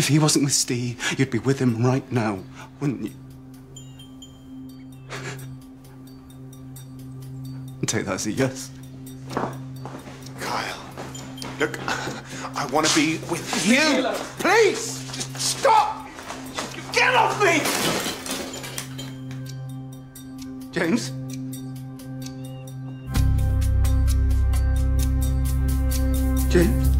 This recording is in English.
If he wasn't with Steve, you'd be with him right now, wouldn't you? Take that as a yes. Kyle, look, I want to be with you. Please, just stop. Get off me. James? James?